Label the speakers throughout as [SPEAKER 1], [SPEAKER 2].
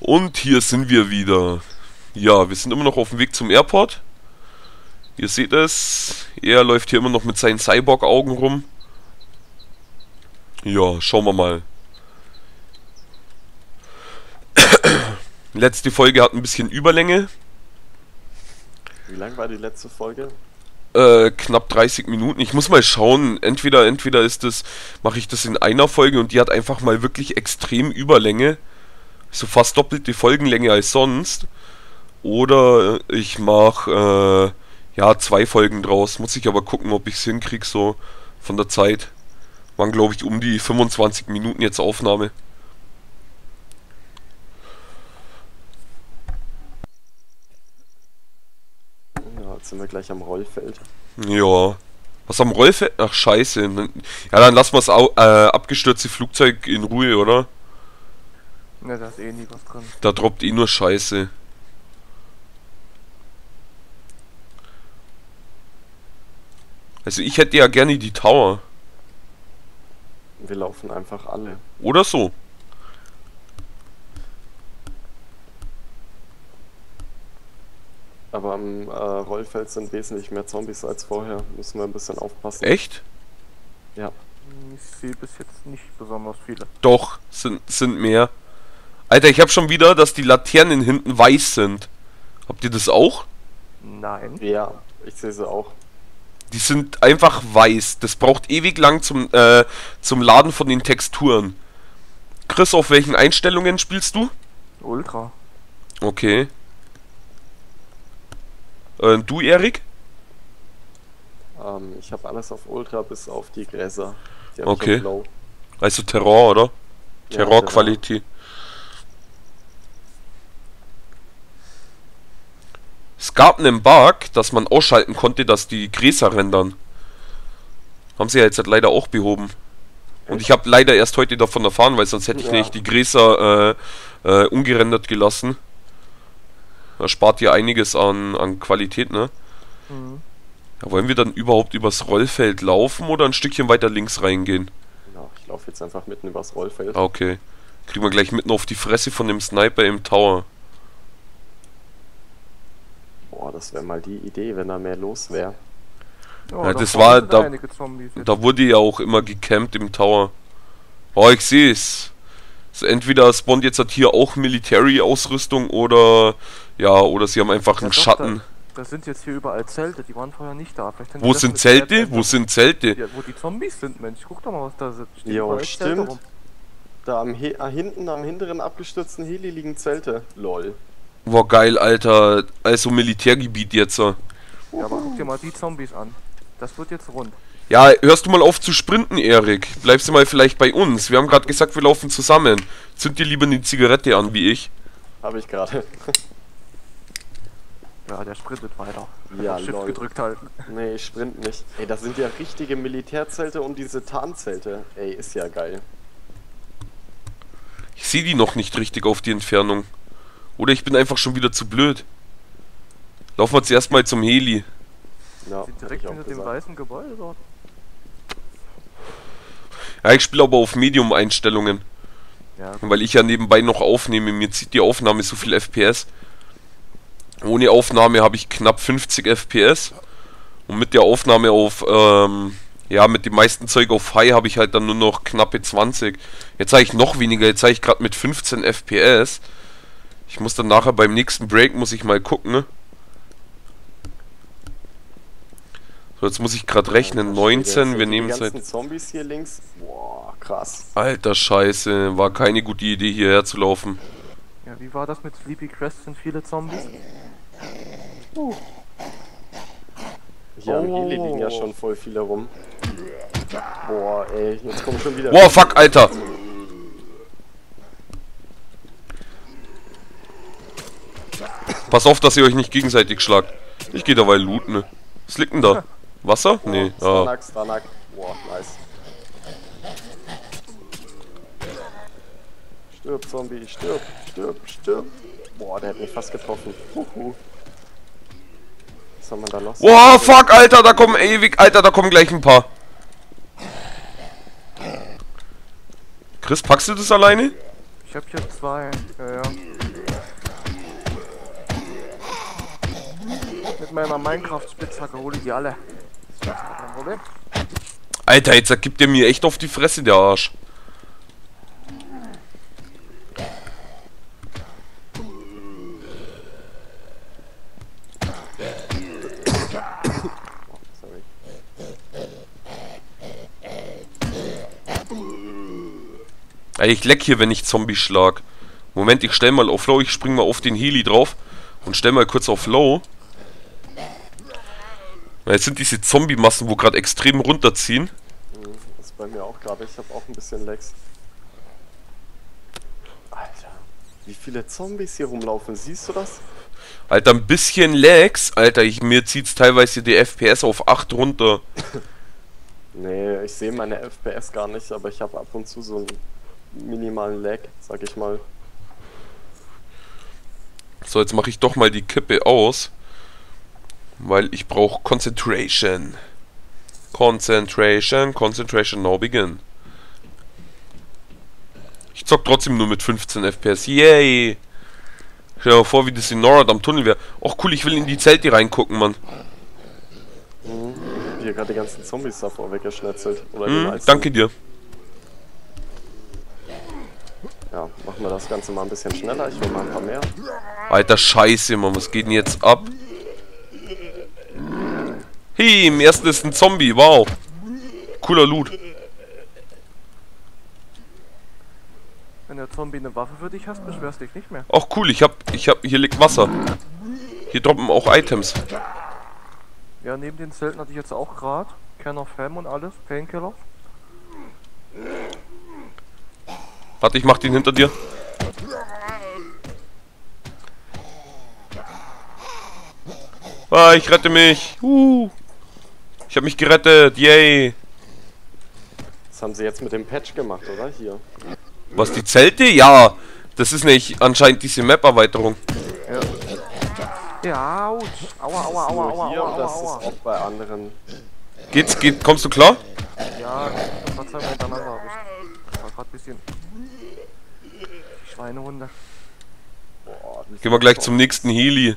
[SPEAKER 1] Und hier sind wir wieder. Ja, wir sind immer noch auf dem Weg zum Airport. Ihr seht es. Er läuft hier immer noch mit seinen Cyborg-Augen rum. Ja, schauen wir mal. Letzte Folge hat ein bisschen Überlänge.
[SPEAKER 2] Wie lang war die letzte Folge?
[SPEAKER 1] Äh, knapp 30 Minuten. Ich muss mal schauen. Entweder, entweder ist das, mache ich das in einer Folge und die hat einfach mal wirklich extrem Überlänge. So fast doppelte Folgenlänge als sonst. Oder ich mache, äh, ja, zwei Folgen draus. Muss ich aber gucken, ob ich es hinkriege, so von der Zeit. Waren, glaube ich, um die 25 Minuten jetzt Aufnahme.
[SPEAKER 2] Ja, jetzt sind wir gleich am Rollfeld.
[SPEAKER 1] Ja. Was am Rollfeld? Ach, scheiße. Ja, dann lassen wir das äh, abgestürzte Flugzeug in Ruhe, oder?
[SPEAKER 3] Ne, da ist eh nie was drin.
[SPEAKER 1] Da droppt eh nur Scheiße. Also ich hätte ja gerne die Tower.
[SPEAKER 2] Wir laufen einfach alle.
[SPEAKER 1] Oder so.
[SPEAKER 2] Aber am äh, Rollfeld sind wesentlich mehr Zombies als vorher. Müssen wir ein bisschen aufpassen.
[SPEAKER 1] Echt?
[SPEAKER 2] Ja.
[SPEAKER 3] Ich sehe bis jetzt nicht besonders viele.
[SPEAKER 1] Doch, sind, sind mehr. Alter, ich habe schon wieder, dass die Laternen hinten weiß sind. Habt ihr das auch?
[SPEAKER 3] Nein.
[SPEAKER 2] Ja, ich sehe sie auch.
[SPEAKER 1] Die sind einfach weiß. Das braucht ewig lang zum, äh, zum Laden von den Texturen. Chris, auf welchen Einstellungen spielst du?
[SPEAKER 3] Ultra.
[SPEAKER 1] Okay. Äh, du, Erik?
[SPEAKER 2] Ähm, ich habe alles auf Ultra bis auf die Gräser. Die
[SPEAKER 1] Okay.
[SPEAKER 2] auf Low.
[SPEAKER 1] Also Terror, oder?
[SPEAKER 2] Ja,
[SPEAKER 1] Terrorqualität. Es gab einen Bug, dass man ausschalten konnte, dass die Gräser rendern. Haben sie ja jetzt halt leider auch behoben. Und ich habe leider erst heute davon erfahren, weil sonst hätte ich
[SPEAKER 2] Ja.
[SPEAKER 1] nicht die Gräser äh, äh, ungerendert gelassen. Da spart ihr einiges an, an Qualität, ne?
[SPEAKER 3] Mhm.
[SPEAKER 1] Ja, wollen wir dann überhaupt übers Rollfeld laufen oder ein Stückchen weiter links reingehen?
[SPEAKER 2] Ja, ich laufe jetzt einfach mitten übers Rollfeld.
[SPEAKER 1] Ah, okay. Kriegen wir gleich mitten auf die Fresse von dem Sniper im Tower.
[SPEAKER 2] Boah, das wäre mal die Idee, wenn da mehr los wäre.
[SPEAKER 3] Ja,
[SPEAKER 1] Ja,
[SPEAKER 3] da
[SPEAKER 1] das war da-. Da wurde ja auch immer gecampt im Tower. Oh, ich sehe es. So, entweder spawnt jetzt halt hier auch Military-Ausrüstung oder ja, oder sie haben einfach
[SPEAKER 3] Ja,
[SPEAKER 1] einen
[SPEAKER 3] doch,
[SPEAKER 1] Schatten.
[SPEAKER 3] Da, da sind jetzt hier überall Zelte, die waren vorher nicht da.
[SPEAKER 1] Wo sind Zelte? Wo sind Zelte?
[SPEAKER 3] Ja, wo die Zombies sind, Mensch. Guck doch mal, was da sind.
[SPEAKER 2] Jo,
[SPEAKER 3] Zelte
[SPEAKER 2] stimmt. Da am He ah, hinten am hinteren abgestürzten Heli liegen Zelte. Lol.
[SPEAKER 1] Boah, geil, Alter. Also Militärgebiet jetzt.
[SPEAKER 3] Ja, aber guck dir mal die Zombies an. Das wird jetzt rund.
[SPEAKER 1] Ja, hörst du mal auf zu sprinten, Erik. Bleibst du mal vielleicht bei uns. Wir haben gerade gesagt, wir laufen zusammen. Zünd dir lieber eine Zigarette an, wie ich.
[SPEAKER 2] Habe ich gerade.
[SPEAKER 3] Ja, der sprintet weiter.
[SPEAKER 2] Ja,
[SPEAKER 3] Shift
[SPEAKER 2] lol.
[SPEAKER 3] gedrückt halten.
[SPEAKER 2] nee, ich sprint nicht. Ey, das sind ja richtige Militärzelte und diese Tarnzelte. Ey, ist ja geil.
[SPEAKER 1] Ich sehe die noch nicht richtig auf die Entfernung. Oder ich bin einfach schon wieder zu blöd. Laufen wir zuerst mal zum Heli.
[SPEAKER 2] Ja, hätte
[SPEAKER 3] direkt hinter dem weißen Gebäude dort.
[SPEAKER 1] Ja, ich spiele aber auf Medium-Einstellungen.
[SPEAKER 3] Ja,
[SPEAKER 1] Weil ich ja nebenbei noch aufnehme. Mir zieht die Aufnahme so viel FPS. Ohne Aufnahme habe ich knapp 50 FPS. Und mit der Aufnahme auf, ähm, ja, mit dem meisten Zeug auf High habe ich halt dann nur noch knappe 20. Jetzt habe ich noch weniger. Jetzt habe ich gerade mit 15 FPS. Ich muss dann nachher beim nächsten Break, muss ich mal gucken, ne? So, jetzt muss ich gerade rechnen.
[SPEAKER 2] Da steht
[SPEAKER 1] 19,
[SPEAKER 2] jetzt
[SPEAKER 1] wir nehmen
[SPEAKER 2] ganzen
[SPEAKER 1] seit...
[SPEAKER 2] Zombies hier links. Boah, krass.
[SPEAKER 1] Alter Scheiße, war keine gute Idee hierher zu laufen.
[SPEAKER 3] ja, wie war das mit Sleepy Crest? Sind viele Zombies?
[SPEAKER 2] Hier am Heli liegen ja
[SPEAKER 3] Oh.
[SPEAKER 2] schon voll viele rum. Boah, ey, jetzt kommen schon wieder.
[SPEAKER 1] Boah, fuck, Alter. Pass auf, dass ihr euch nicht gegenseitig schlagt. Ich gehe dabei looten. Ne? Was liegt denn da? Wasser? Nee. Ah.
[SPEAKER 2] Stranak, Stranak. Boah, nice. Stirb, Zombie, stirb, stirb, stirb. Boah, der hat mich fast getroffen. Huhu. Was soll man da los?
[SPEAKER 1] Boah, fuck, Alter, da kommen ewig, Alter, da kommen gleich ein paar. Chris, packst du das alleine?
[SPEAKER 3] Ich hab hier zwei. Ja, ja. Meiner Minecraft-Spitzhacke hole ich die alle.
[SPEAKER 1] Alter, jetzt gibt der mir echt auf die Fresse, der Arsch. Ey, ich leck hier, wenn ich Zombie schlag. Moment, ich stell mal auf Low, ich spring mal auf den Heli drauf und stell mal kurz auf Low. Jetzt sind diese Zombie-Massen, wo gerade extrem runterziehen.
[SPEAKER 2] Mhm, Das ist bei mir auch gerade. Ich habe auch ein bisschen Lags. Alter, wie viele Zombies hier rumlaufen. Siehst du das?
[SPEAKER 1] Alter, ein bisschen Lags. Alter, ich, mir zieht's teilweise die FPS auf 8 runter.
[SPEAKER 2] Nee, ich sehe meine FPS gar nicht, aber ich habe ab und zu so einen minimalen Lag, sag ich mal.
[SPEAKER 1] So, jetzt mache ich doch mal die Kippe aus. Weil ich brauche Concentration. Concentration, Concentration, now begin. Ich zock trotzdem nur mit 15 FPS. Yay! Stell dir mal vor, wie das in Norad am Tunnel wäre. Och cool, ich will in die Zelte reingucken, Mann.
[SPEAKER 2] Mhm. Hier gerade die ganzen Zombies davor weggeschnetzelt. Oder
[SPEAKER 1] Hm,
[SPEAKER 2] meisten.
[SPEAKER 1] danke dir.
[SPEAKER 2] Ja, machen wir das Ganze mal ein bisschen schneller. Ich hol mal ein paar mehr.
[SPEAKER 1] Alter Scheiße, Mann, was geht denn jetzt ab? Hey, im ersten ist ein Zombie, wow. Cooler Loot.
[SPEAKER 3] Wenn der Zombie eine Waffe für dich hast, beschwerst dich nicht mehr.
[SPEAKER 1] Ach cool, ich hab, ich hab, hier liegt Wasser. Hier droppen auch Items.
[SPEAKER 3] Ja, neben den Zelten hatte ich jetzt auch gerade. Can of Ham und alles. Painkiller.
[SPEAKER 1] Warte, ich mach den hinter dir. Ah, ich rette mich. Uh. Ich hab mich gerettet, yay.
[SPEAKER 2] Das haben sie jetzt mit dem Patch gemacht, oder? Hier.
[SPEAKER 1] Was, die Zelte? Ja. Das ist nicht anscheinend diese Map-Erweiterung.
[SPEAKER 3] Ja, ouch. Aua, aua, aua, aua,
[SPEAKER 2] hier
[SPEAKER 3] aua,
[SPEAKER 2] und das
[SPEAKER 3] aua,
[SPEAKER 2] ist
[SPEAKER 3] aua.
[SPEAKER 2] auch bei anderen.
[SPEAKER 1] Geht's, geht, kommst du klar?
[SPEAKER 3] Ja, ich hab grad zweimal hintereinander erwischt. War grad bisschen... Die Schweinehunde.
[SPEAKER 2] Boah,
[SPEAKER 1] Gehen wir gleich zum nächsten Heli.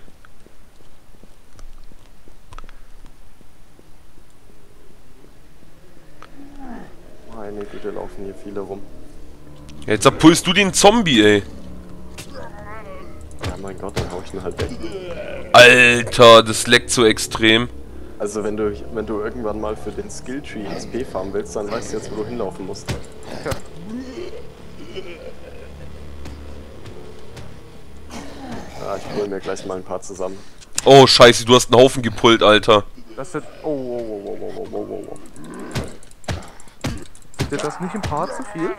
[SPEAKER 2] Meine Güte, laufen hier viele rum.
[SPEAKER 1] Jetzt abpulst du den Zombie, ey.
[SPEAKER 2] Ja, mein Gott, dann hau ich ihn halt weg.
[SPEAKER 1] Alter, das leckt so extrem.
[SPEAKER 2] Also wenn du, wenn du irgendwann mal für den Skilltree XP farmen willst, dann weißt du jetzt, wo du hinlaufen musst.
[SPEAKER 3] Ja.
[SPEAKER 2] Ja, ich hol mir gleich mal ein paar zusammen.
[SPEAKER 1] Oh, scheiße, du hast einen Haufen gepult, Alter.
[SPEAKER 3] Das sind... Oh, oh, oh, oh, oh, oh. Ist dir das nicht ein paar zu viel?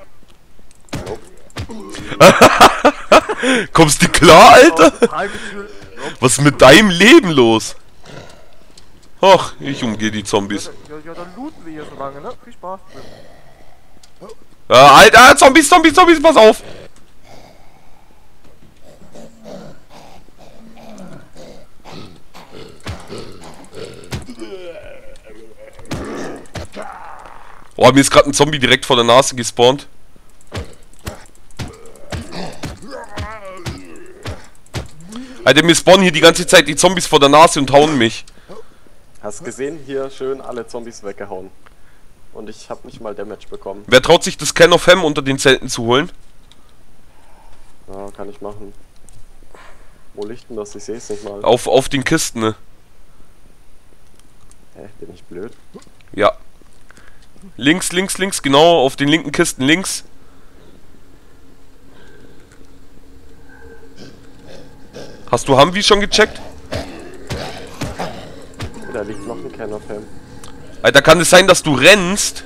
[SPEAKER 1] Kommst du klar, Alter? Was ist mit deinem Leben los? Ach, ich umgehe die Zombies.
[SPEAKER 3] Ja, ja, dann looten wir hier so lange, ne? Viel Spaß.
[SPEAKER 1] Äh, Alter, Zombies, Zombies, Zombies, pass auf! Boah, mir ist gerade ein Zombie direkt vor der Nase gespawnt. Alter, mir spawnen hier die ganze Zeit die Zombies vor der Nase und hauen mich.
[SPEAKER 2] Hast gesehen? Hier schön alle Zombies weggehauen. Und ich habe nicht mal Damage bekommen.
[SPEAKER 1] Wer traut sich das Can of Ham unter den Zelten zu holen?
[SPEAKER 2] Ja, kann ich machen. Wo liegt denn das? Ich sehe es nicht mal.
[SPEAKER 1] Auf, auf den Kisten, ne?
[SPEAKER 2] Hä, bin ich blöd?
[SPEAKER 1] Ja. Links, links, links, genau, auf den linken Kisten links. Hast du Humvee schon gecheckt?
[SPEAKER 2] Da liegt noch ein Ham.
[SPEAKER 1] Alter, kann es sein, dass du rennst?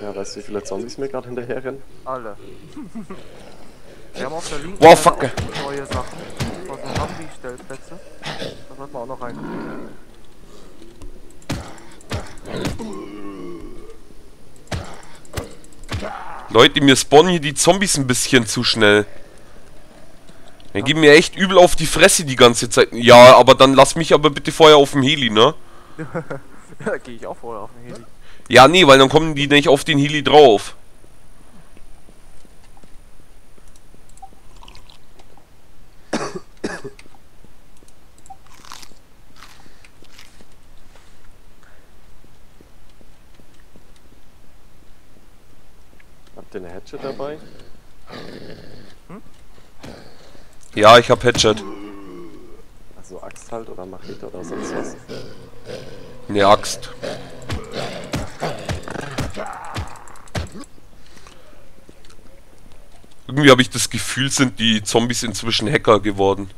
[SPEAKER 2] Ja, weißt du, wie viele Zombies mir gerade hinterher rennen?
[SPEAKER 3] Alle. Wir haben auf der linken
[SPEAKER 1] Wow, fuck.
[SPEAKER 3] neue Sachen. Was so haben die Stellplätze. Da sollten wir auch noch rein.
[SPEAKER 1] Leute, mir spawnen hier die Zombies ein bisschen zu schnell. Die geben mir echt übel auf die Fresse die ganze Zeit. Ja, aber dann lass mich aber bitte vorher auf dem Heli, ne?
[SPEAKER 3] Ja, da gehe ich auch vorher auf den Heli.
[SPEAKER 1] Ja, nee, weil dann kommen die nicht auf den Heli drauf.
[SPEAKER 2] Habt ihr eine Hatchet dabei?
[SPEAKER 1] Ja, ich hab Headshot.
[SPEAKER 2] Also Axt halt oder Machete oder sonst was?
[SPEAKER 1] Ne Axt. Irgendwie habe ich das Gefühl, sind die Zombies inzwischen Hacker geworden.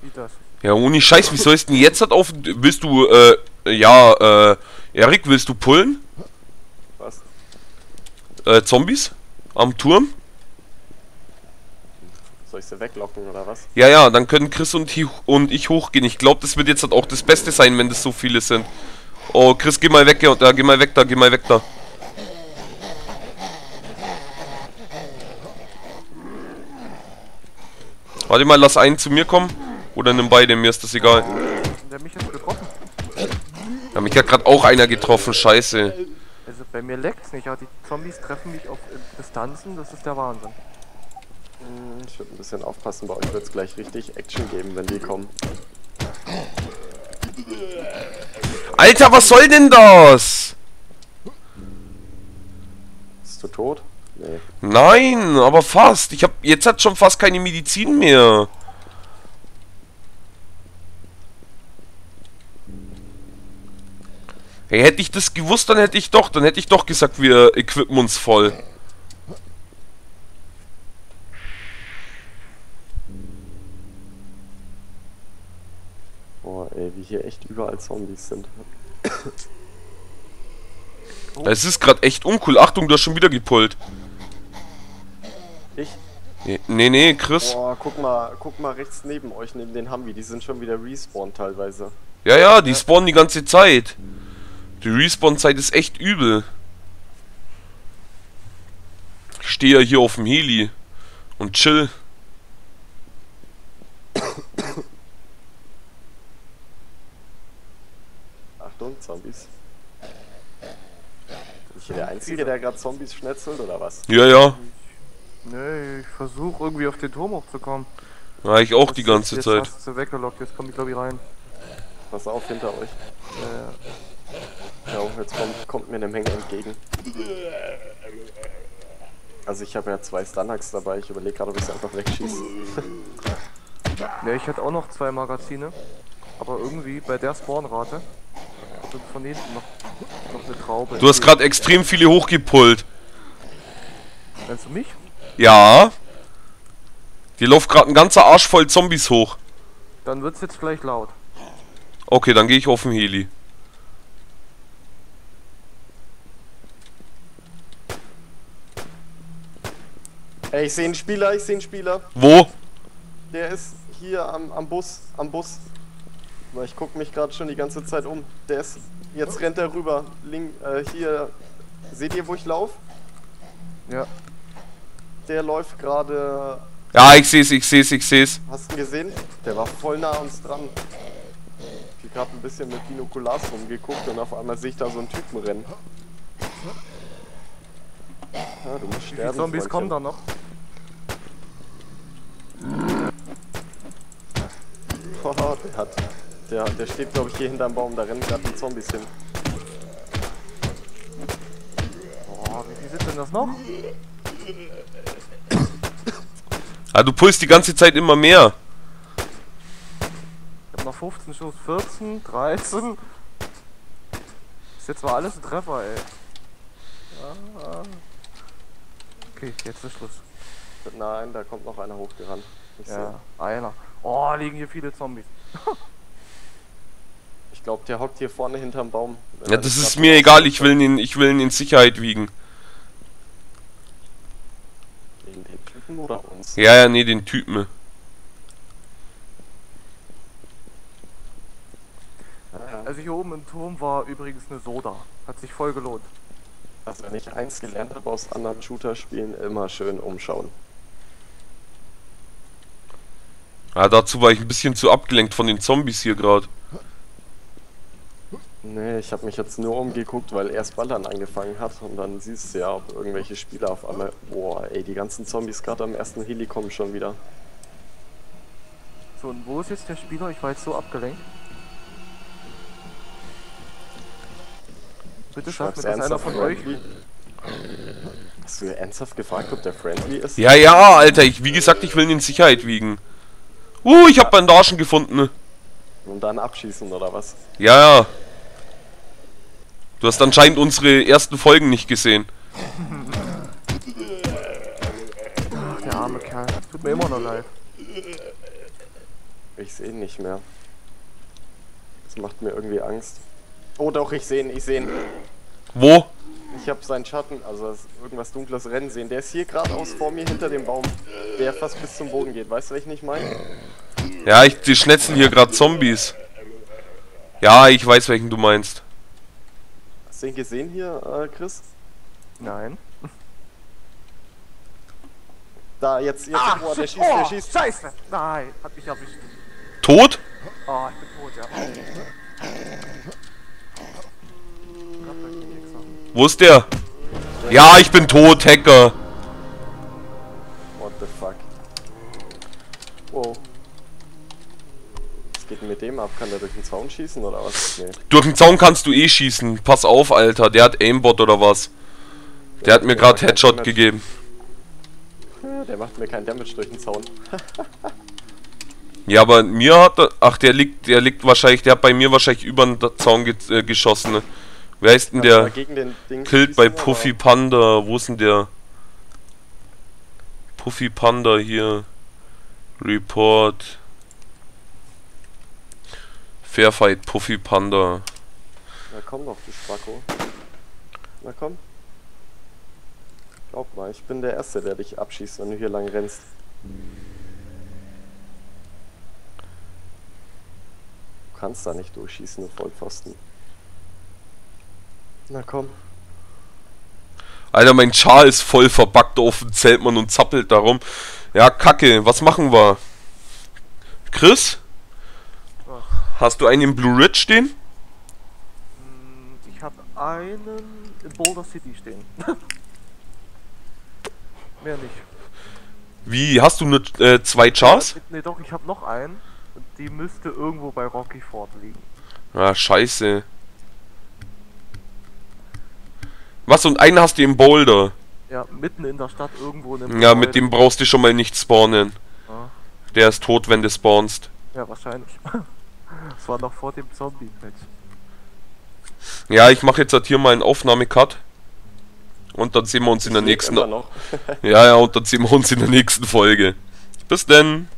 [SPEAKER 3] Wie das?
[SPEAKER 1] Ja, ohne Scheiß, wie soll es denn jetzt halt auf... Willst du, äh, ja, äh, Erik, willst du pullen? Äh, Zombies? Am Turm?
[SPEAKER 2] Soll ich sie weglocken oder was?
[SPEAKER 1] Ja, ja, dann können Chris und, ich- und ich hochgehen. Ich glaube, das wird jetzt halt auch das Beste sein, wenn das so viele sind. Oh, Chris, geh mal weg, ja, da, geh mal weg da, geh mal weg da. Warte mal, lass einen zu mir kommen. Oder nimm beide, mir ist das egal.
[SPEAKER 3] Der mich jetzt getroffen.
[SPEAKER 1] Ja, mich hat gerade auch einer getroffen, scheiße.
[SPEAKER 3] Also bei mir leckt's nicht, aber die Zombies treffen mich auf äh, Distanzen, das ist der Wahnsinn.
[SPEAKER 2] Hm, Ich würde ein bisschen aufpassen, bei euch wird es gleich richtig Action geben, wenn die kommen.
[SPEAKER 1] Alter, was soll denn das?
[SPEAKER 2] Bist du tot? Nee.
[SPEAKER 1] Nein, aber fast. Ich hab jetzt hat schon fast keine Medizin mehr. Hey, hätte ich das gewusst, dann hätte ich doch, dann hätte ich doch gesagt, wir equippen uns voll.
[SPEAKER 2] Boah, ey, wie hier echt überall Zombies sind.
[SPEAKER 1] Es ist gerade echt uncool. Achtung, du hast schon wieder gepult.
[SPEAKER 2] Ich?
[SPEAKER 1] Nee, nee, nee, Chris.
[SPEAKER 2] Boah, guck mal, guck mal rechts neben euch, neben den Humvee, die sind schon wieder respawned teilweise.
[SPEAKER 1] Ja, ja, die spawnen die ganze Zeit. Die Respawn-Zeit ist echt übel. Ich stehe ja hier auf dem Heli und chill.
[SPEAKER 2] Achtung, Zombies. Bin ich hier der Einzige, der gerade Zombies schnetzelt oder was?
[SPEAKER 1] Ja, ja.
[SPEAKER 3] Nee, ich versuche irgendwie auf den Turm hochzukommen.
[SPEAKER 1] Ja, ich auch die ganze
[SPEAKER 3] jetzt
[SPEAKER 1] Zeit.
[SPEAKER 3] hast du weggelockt, jetzt kommt die glaube ich rein.
[SPEAKER 2] Pass auf, hinter euch.
[SPEAKER 3] Äh,
[SPEAKER 2] Ja, jetzt kommt, kommt mir eine Menge entgegen. Also ich habe ja zwei Stanax dabei, ich überlege gerade, ob ich sie einfach wegschieße.
[SPEAKER 3] ne, ich hätte auch noch zwei Magazine. Aber irgendwie bei der Spawnrate sind von hinten noch, noch eine Traube.
[SPEAKER 1] Du hast gerade extrem viele hochgepullt.
[SPEAKER 3] Meinst du mich?
[SPEAKER 1] Ja. Dir läuft gerade ein ganzer Arsch voll Zombies hoch.
[SPEAKER 3] Dann wird's jetzt gleich laut.
[SPEAKER 1] Okay, dann gehe ich auf den Heli.
[SPEAKER 2] Ey, ich sehe einen Spieler, ich sehe einen Spieler.
[SPEAKER 1] Wo?
[SPEAKER 2] Der ist hier am, am Bus, am Bus. Weil ich gucke mich gerade schon die ganze Zeit um. Der ist, jetzt rennt er rüber. Link, äh, hier, seht ihr, wo ich laufe?
[SPEAKER 3] Ja.
[SPEAKER 2] Der läuft gerade,
[SPEAKER 1] Ja, ich seh's, ich seh's, ich seh's.
[SPEAKER 2] hast du ihn gesehen? Der war voll nah an uns dran. Ich hab gerade ein bisschen mit Binokulars rumgeguckt und auf einmal sehe ich da so einen Typen rennen. Ja, du musst
[SPEAKER 3] Wie
[SPEAKER 2] sterben.
[SPEAKER 3] Zombies kommen da noch?
[SPEAKER 2] Oh, der hat. Der, der steht, glaube ich, hier hinterm Baum. Da rennen gerade die Zombies hin.
[SPEAKER 3] Boah, wie viel sind denn das noch?
[SPEAKER 1] Ah, du pulst die ganze Zeit immer mehr.
[SPEAKER 3] Ich hab noch 15 Schuss, 14, 13. Ist jetzt zwar alles ein Treffer, ey. Ah. Okay, jetzt ist Schluss.
[SPEAKER 2] Nein, da kommt noch einer hochgerannt. Ich,
[SPEAKER 3] Ja, einer. Oh, liegen hier viele Zombies.
[SPEAKER 2] ich glaube, der hockt hier vorne hinterm Baum.
[SPEAKER 1] Ja, das ist mir egal, ich will ihn, ich will ihn in Sicherheit wiegen.
[SPEAKER 2] Gegen den Typen oder uns?
[SPEAKER 1] Ja, ja, nee, den Typen.
[SPEAKER 3] Also hier oben im Turm war übrigens eine Soda. Hat sich voll gelohnt.
[SPEAKER 2] Also wenn ich eins gelernt habe aus anderen Shooter-Spielen, immer schön umschauen.
[SPEAKER 1] Ja, dazu war ich ein bisschen zu abgelenkt von den Zombies hier gerade.
[SPEAKER 2] Nee, ich habe mich jetzt nur umgeguckt, weil erst Ballern angefangen hat und dann siehst du ja, ob irgendwelche Spieler auf einmal... Boah, ey, die ganzen Zombies gerade am ersten Heli kommen schon wieder.
[SPEAKER 3] So, und wo ist jetzt der Spieler? Ich war jetzt so abgelenkt. Bitte sagt mir, dass einer von euch?
[SPEAKER 2] Hast du ernsthaft gefragt, ob der friendly ist?
[SPEAKER 1] Ja, ja, Alter, ich, wie gesagt, ich will ihn in Sicherheit wiegen. Uh, ich hab Bandagen gefunden.
[SPEAKER 2] Und dann abschießen oder was?
[SPEAKER 1] Ja, ja. Du hast anscheinend unsere ersten Folgen nicht gesehen.
[SPEAKER 3] Ach, der arme Kerl. Tut mir immer noch leid.
[SPEAKER 2] Ich sehe ihn nicht mehr. Das macht mir irgendwie Angst. Oh doch, ich sehe ihn, ich sehe ihn.
[SPEAKER 1] Wo?
[SPEAKER 2] Ich habe seinen Schatten, also irgendwas dunkles Rennen sehen. Der ist hier geradeaus vor mir hinter dem Baum, der fast bis zum Boden geht. Weißt du, welchen ich meine?
[SPEAKER 1] Ja, ich, die schnetzeln hier gerade Zombies. Ja, ich weiß, welchen du meinst.
[SPEAKER 2] Hast du ihn gesehen hier, äh, Chris?
[SPEAKER 3] Nein.
[SPEAKER 2] Da, jetzt, jetzt,
[SPEAKER 3] Ah,
[SPEAKER 2] boah, der schießt, der
[SPEAKER 3] oh,
[SPEAKER 2] schießt.
[SPEAKER 3] Scheiße! Nein, hat mich erwischt.
[SPEAKER 1] Tot?
[SPEAKER 3] Oh, ich bin tot, ja. Gott, da ging nix an.
[SPEAKER 1] Wo ist der? Ja, ich bin tot, Hacker.
[SPEAKER 2] What the fuck? Wow. Was geht denn mit dem ab? Kann der durch den Zaun schießen oder was? Nee.
[SPEAKER 1] Durch den Zaun kannst du eh schießen. Pass auf, Alter. Der hat Aimbot oder was. Der hat mir gerade Headshot gegeben.
[SPEAKER 2] Der macht mir keinen Damage durch den Zaun.
[SPEAKER 1] Ja, aber mir hat er. Ach, der liegt, der liegt wahrscheinlich, der hat bei mir wahrscheinlich über den Zaun ge äh, geschossen. ne? Wer ist denn der? Killt bei
[SPEAKER 2] schießen, oder?
[SPEAKER 1] Puffy Panda. Wo ist denn der? Puffy Panda hier. Report. Fairfight Puffy Panda.
[SPEAKER 2] Na komm doch, du Spacko. Na komm. Glaub mal, ich bin der Erste, der dich abschießt, wenn du hier lang rennst. Du kannst da nicht durchschießen, du Vollpfosten. Na komm.
[SPEAKER 1] Alter, mein Char ist voll verbackt auf dem Zeltmann und zappelt darum. Ja, kacke, was machen wir? Chris? Hast du einen im Blue Ridge stehen?
[SPEAKER 3] Ich habe einen in Boulder City stehen. Mehr nicht.
[SPEAKER 1] Wie, hast du nur äh, zwei Chars?
[SPEAKER 3] Ne, doch, ich habe noch einen. Und die müsste irgendwo bei Rocky Ford liegen.
[SPEAKER 1] Ah, scheiße. Was, und einen hast du im Boulder?
[SPEAKER 3] Ja, mitten in der Stadt irgendwo in einem
[SPEAKER 1] Ja,
[SPEAKER 3] Gebäude.
[SPEAKER 1] mit dem brauchst du schon mal nicht spawnen.
[SPEAKER 3] Ja,
[SPEAKER 1] Der ist tot, wenn du spawnst.
[SPEAKER 3] ja wahrscheinlich. Das war noch vor dem Zombie-Patch.
[SPEAKER 1] Ja, ich mache jetzt halt hier mal einen Aufnahmecut. Und dann sehen wir uns in der nächsten...
[SPEAKER 2] Immer noch.
[SPEAKER 1] Ja, ja, und dann sehen wir uns in der nächsten Folge. Bis denn.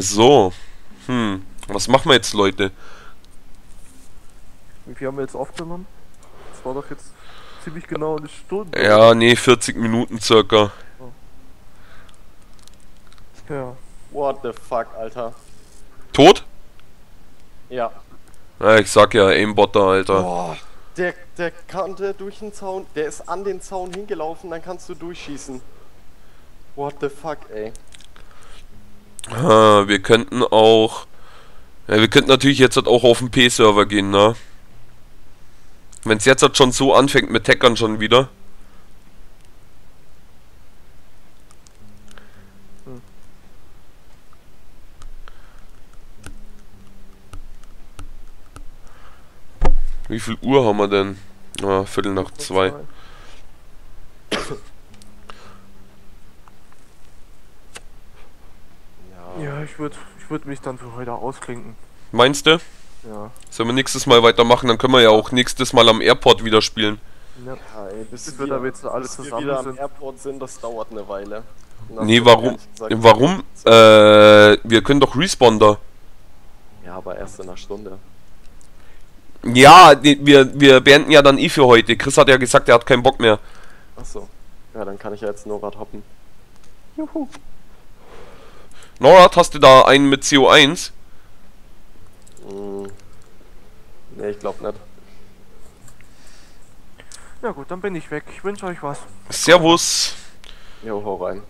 [SPEAKER 1] So. Hm. Was machen wir jetzt, Leute?
[SPEAKER 3] Wie viel haben wir jetzt aufgenommen? Das war doch jetzt ziemlich genau eine Stunde.
[SPEAKER 1] Ja, nee, 40 Minuten circa.
[SPEAKER 3] Ja.
[SPEAKER 2] What the fuck, Alter.
[SPEAKER 1] Tot?
[SPEAKER 2] Ja.
[SPEAKER 1] Ja, ich sag ja, Aimbotter, Alter.
[SPEAKER 2] Boah, der, der konnte durch den Zaun, der ist an den Zaun hingelaufen, dann kannst du durchschießen. What the fuck, ey.
[SPEAKER 1] Ah, wir könnten auch... Ja, wir könnten natürlich jetzt halt auch auf den P-Server gehen, ne? Wenn es jetzt halt schon so anfängt mit Hackern schon wieder. Wie viel Uhr haben wir denn? Ah, Viertel nach zwei.
[SPEAKER 2] Ja.
[SPEAKER 3] Ja, ich würde ich würd mich dann für heute ausklinken.
[SPEAKER 1] Meinst du?
[SPEAKER 3] Ja.
[SPEAKER 1] Sollen wir nächstes Mal weitermachen? Dann können wir ja auch nächstes Mal am Airport wieder spielen.
[SPEAKER 3] ja.
[SPEAKER 2] Ey, bis
[SPEAKER 3] Bis wir da jetzt alle
[SPEAKER 2] bis wir
[SPEAKER 3] zusammen
[SPEAKER 2] wieder am
[SPEAKER 3] sind.
[SPEAKER 2] Airport sind, das dauert eine Weile.
[SPEAKER 1] Nee, warum? Warum? Äh, wir können doch Respawn da.
[SPEAKER 2] Ja, aber erst in einer Stunde.
[SPEAKER 1] Ja, wir, wir beenden ja dann eh für heute. Chris hat ja gesagt, er hat keinen Bock mehr.
[SPEAKER 2] Achso. Ja, dann kann ich ja jetzt nur Rad hoppen.
[SPEAKER 3] Juhu.
[SPEAKER 1] Norat, hast du da einen mit CO1?
[SPEAKER 2] Hm. Nee, ich glaub nicht.
[SPEAKER 3] Ja gut, dann bin ich weg. Ich wünsche euch was.
[SPEAKER 1] Servus.
[SPEAKER 2] Jo, hau rein.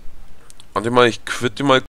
[SPEAKER 1] Warte mal, ich quitte mal